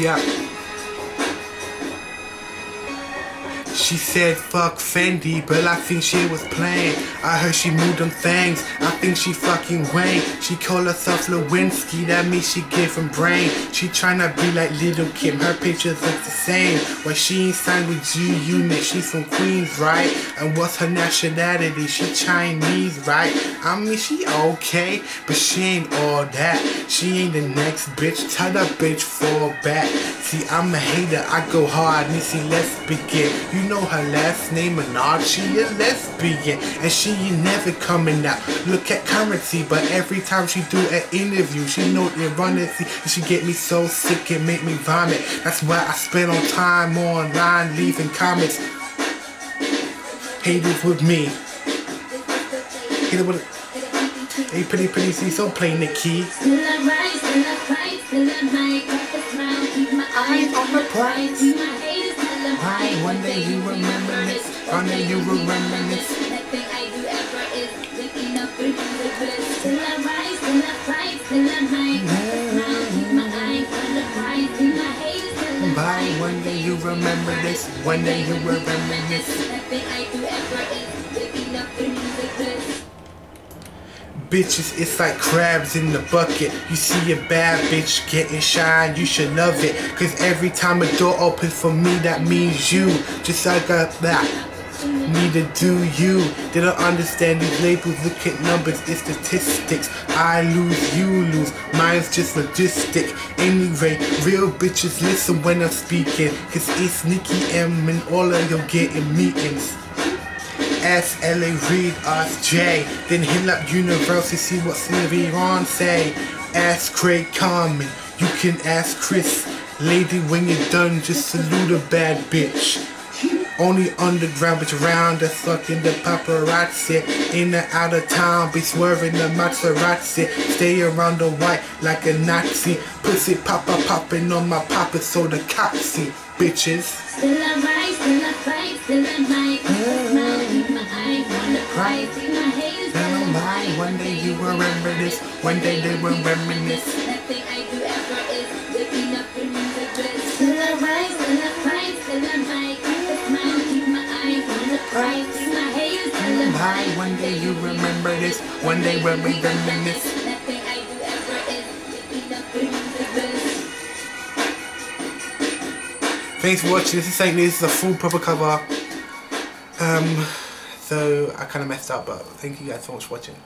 Yeah. She said fuck Fendi, but I think she was playing. I heard she moved them things, I think she fucking Wayne. She call herself Lewinsky, that means she giving brain. She tryna be like Little Kim, her pictures look the same. When she ain't signed with G Unit, she from Queens, right? And what's her nationality? She Chinese, right? I mean, she okay, but she ain't all that. She ain't the next bitch, tell that bitch fall back. See, I'm a hater, I go hard, Nissy, let's begin. You know her last name Minaj, she a lesbian And she ain't never coming out. Look at currency, but every time she do an interview She know it, see, and she get me so sick it make me vomit. That's why I spend on time online leaving comments. Haters with me. Hate it with Hey pretty pretty see so playing the key Keep my Eyes on the prize one day you remember this, one day you will reminisce. Nothing I do ever is enough for you to bliss. Till I rise, till I fly, till. Smile, keep my eyes on the prize, see my haters till I'm By one day you remember this, one day you will reminisce. Nothing I do ever is big enough for you to bliss. Bitches, it's like crabs in the bucket. You see a bad bitch getting shine, you should love it. Cause every time a door opens for me, that means you. Just like a that. Neither do you. They don't understand these labels. Look at numbers, it's statistics. I lose, you lose. Mine's just logistic. Anyway, real bitches listen when I'm speaking. Cause it's Nicki M and all of you getting meetings. S L A Reid us J. Then hit up Universal see what Sylvie Ron say. Ask Craig Carmen, you can ask Chris. Lady, when you're done, just salute a bad bitch. Only underground bitch around that's fucking the paparazzi In and out of town, be swerving the Maserati Stay around the white like a Nazi Pussy papa popping on my papa so the cops see Bitches Still rise, still fight, still might remember this, one day they will reminisce Nothing I do ever is good enough for me to bliss Still I rise, still I fight, still I might Bye. One day you remember this. One day when we reminisce. Thanks for watching. This is Saint This is a full proper cover. Um, so I kind of messed up, but thank you guys so much for watching.